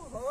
Oh.